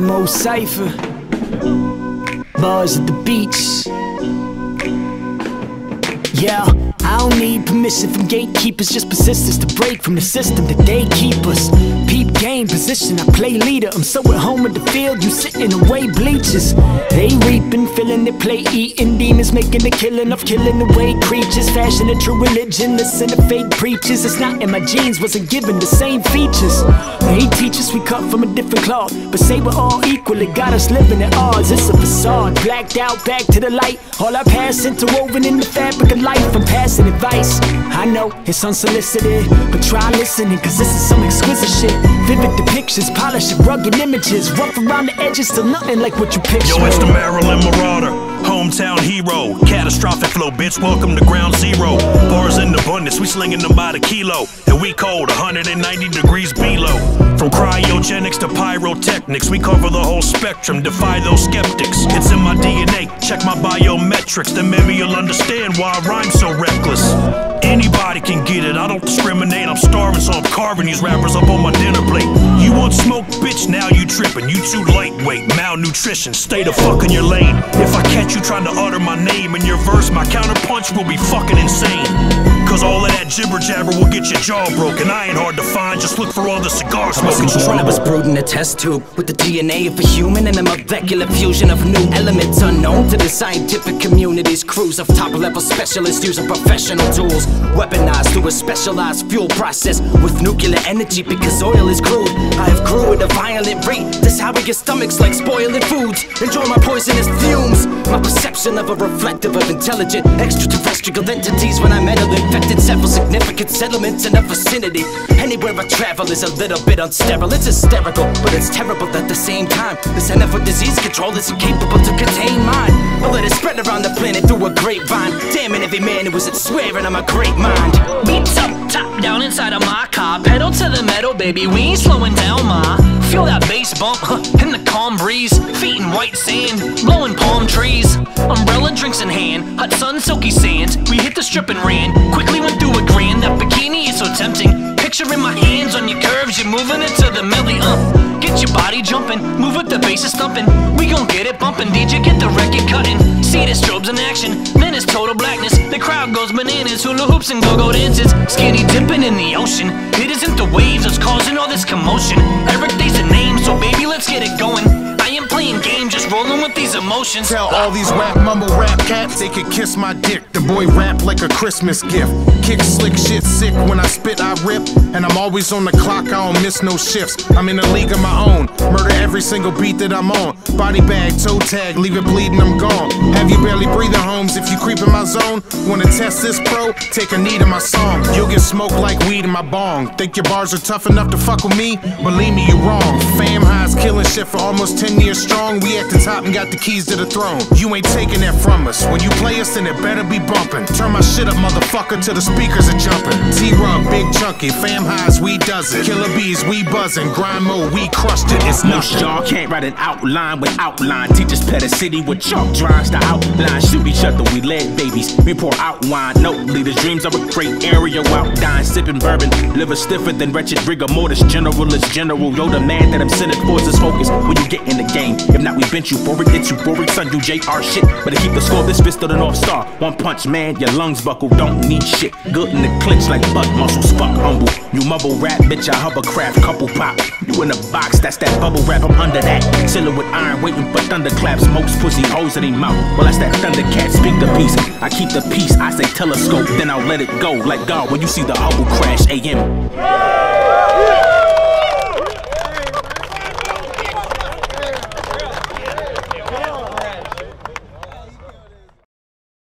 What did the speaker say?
Mo Cypher. Bars at the beach. Yeah, I don't need permission from gatekeepers, just persistence to break from the system that they keep us. Position, I play leader. I'm so at home with the field, you sitting away bleachers. They reaping, filling their plate, eating demons, making a killing of killing away creatures. Fashion a true religion, listen to fake preachers. It's not in my genes, wasn't given the same features. They teach us we cut from a different cloth, but say we're all equal, it got us living at odds. It's a facade, blacked out, back to the light. All our past interwoven in the fabric of life. I'm passing advice. I know it's unsolicited, but try listening, cause this is some exquisite shit. Vivid depictions, polished rugged images, rough around the edges, still nothing like what you picture. Yo, it's the Maryland Marauder, hometown hero. Catastrophic flow, bitch, welcome to ground zero. Bars in abundance, we slinging them by the kilo. And we cold, 190 degrees below. From cryogenics to pyrotechnics, we cover the whole spectrum, defy those skeptics. It's in my DNA, check my biometrics, then maybe you'll understand why I rhyme so reckless. Anybody can get it, I don't discriminate. I'm starving, so I'm carving these rappers up on my dinner plate. You want smoke, bitch? Now you tripping. You too lightweight, malnutrition. Stay the fuck in your lane. If I catch you trying to utter my name in your verse, my counterpunch will be fucking insane. Cause all of that jibber jabber will get your jaw broken. I ain't hard to find, just look for all the cigar smoking Born, I was brewed in a test tube with the DNA of a human and a molecular fusion of new elements unknown to the scientific community's crews of top level specialists using professional tools, weaponized through a specialized fuel process with nuclear energy because oil is crude. I have grew at a violent rate. That's how we get stomachs like spoiling foods. Enjoy my poisonous fumes. My perception of a reflective of intelligent extraterrestrial entities when I meddle infected several significant settlements in the vicinity. Anywhere I travel is a little bit unsterile. It's hysterical, but it's terrible at the same time. The center for disease control is incapable to contain mine. Spread around the planet through a grapevine. Damning every man who isn't swearing I'm a great mind. Beats up, top down inside of my car. Pedal to the metal, baby, we ain't slowing down, ma. Feel that bass bump huh, in the calm breeze. Feet in white sand, blowing palm trees. Umbrella drinks in hand, hot sun, silky sands. We hit the strip and ran. Quickly went through a grand. That bikini is so tempting. Picture in my hands on your curves, you're moving it to the milli. Uh, get your body jumping, move with the bass is thumping. We gon' get it bumping, DJ, get the record cutting. See the strobes in action, then it's total blackness. The crowd goes bananas, hula hoops and go-go dances. Skinny dipping in the ocean. It isn't the waves that's causing all this commotion. Eric a name, so baby, let's get it going. Rolling with these emotions. Tell all these rap mumble rap cats they could kiss my dick. The boy rap like a Christmas gift. Kick slick shit sick when I spit I rip. And I'm always on the clock, I don't miss no shifts. I'm in a league of my own. Murder every single beat that I'm on. Body bag, toe tag, leave it bleeding, I'm gone. Have you barely breathing homes if you creep in my zone? Wanna test this pro? Take a knee to my song. You'll get smoked like weed in my bong. Think your bars are tough enough to fuck with me? Believe me, you're wrong. Fam highs killing shit for almost 10 years strong. We at top and got the keys to the throne. You ain't taking that from us. When you play us, then it better be bumping. Turn my shit up, motherfucker, till the speakers are jumping. T-Rub, Big Chunky, Fam Highs, we does it. Killer Bees, we buzzing. Grind mode, we crushed it. It's Most nothing. y'all can't write an outline with outline. Teachers pet a city with chalk drawings to outline. Shoot each other, we lead babies. We pour out wine. No leaders, dreams of a great area. Out dying, sipping bourbon. Liver stiffer than wretched rigor mortis. General is general. Yo, the man that I'm sending forces focus when you get in the game. If not, we bench you it. It's you for it. Son, you JR shit. Better keep the score. This fist of the North Star. One punch, man. Your lungs buckle. Don't need shit. Good in the clinch like butt muscles. Fuck humble. You mumble rap, bitch. I hovercraft. Couple pop. You in a box. That's that bubble wrap. I'm under that. With iron, waiting for thunderclaps. Most pussy hoes in their mouth. Well, that's that thundercat. Speak the peace. I keep the peace. I say telescope. Then I'll let it go. Like God when you see the hubble crash. AM.